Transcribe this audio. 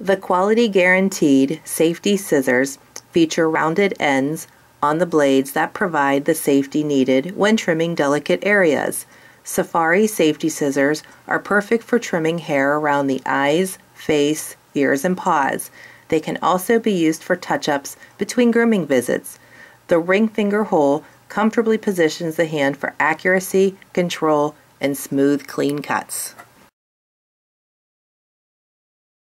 The quality guaranteed safety scissors feature rounded ends on the blades that provide the safety needed when trimming delicate areas. Safari safety scissors are perfect for trimming hair around the eyes, face, ears, and paws. They can also be used for touch ups between grooming visits. The ring finger hole comfortably positions the hand for accuracy, control, and smooth, clean cuts.